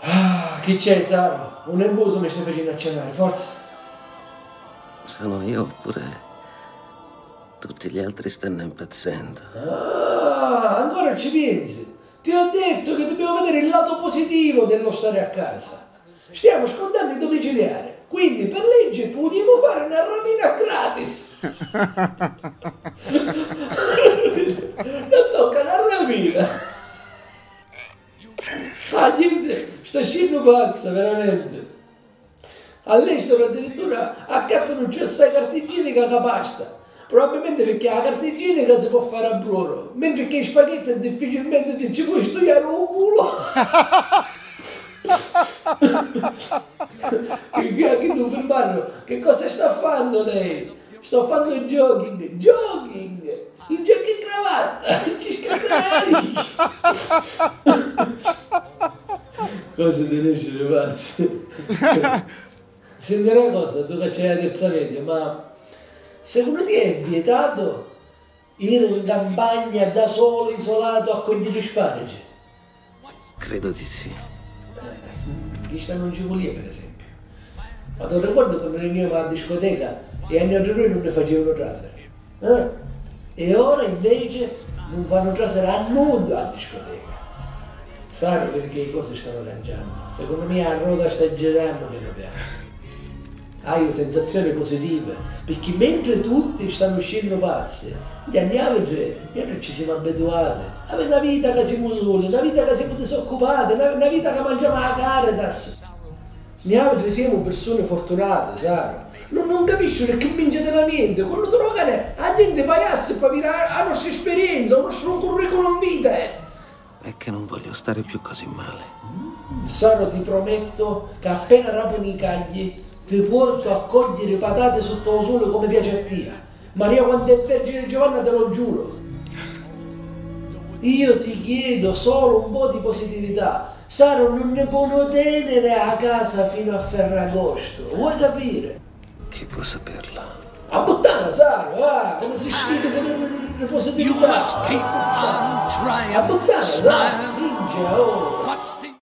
Ah, chi c'è, Saro? Un nervoso mi stai facendo accennare, forza. Sono io oppure tutti gli altri stanno impazzendo? Ah, ancora ci pensi? Ti ho detto che dobbiamo vedere il lato positivo dello stare a casa. Stiamo scondando i domiciliari, quindi per legge potremmo fare una rapina gratis. non tocca una rapina. Ah, niente, sta scendo pazza, veramente. All'estero addirittura accattano un cessa carta igienica che pasta. Probabilmente perché la carta igienica si può fare a broro, mentre che i spaghetti difficilmente ti ci puoi studiare un culo. Anche tu fermarlo, che cosa sta facendo lei? Sto facendo jogging, jogging, in giacca e cravatta, ci scasserai. Cose di nascere pazzi. Senti una cosa, tu che c'hai la terza media, ma secondo te è vietato ir in campagna da solo, isolato, a cogliere sparagi? Credo di sì. Chi sta non ci volia, per esempio. Ma ti ricordo quando venivamo alla discoteca e a noi non ne facevano trasere? Eh? E ora invece non fanno trasere a nudo alla discoteca. Sai perché le cose stanno cambiando. Secondo me la ruota sta girando piano piano. Hai sensazioni positive, perché mentre tutti stanno uscendo pazzi, gli anni a vedere, noi ci siamo abituati. Avere una vita che siamo soli, una vita che siamo disoccupati, una, una vita che mangiamo la caritas. Noi siamo persone fortunate, Sara. Non, non capisci perché vincete la mente. Quando trovate a gente pagasse per avere la nostra esperienza, il nostro curriculum vitae. È che non voglio stare più così male. Saro ti prometto che appena raponi i cagli ti porto a cogliere patate sotto lo sole come piace a te. Maria quando è vergine Giovanna te lo giuro. Io ti chiedo solo un po' di positività. Saro non ne può tenere a casa fino a Ferragosto. Vuoi capire? Chi può saperlo? A buttare, Saro, ah, come si scrive con le positività. A buttare, Saro, finge, oh.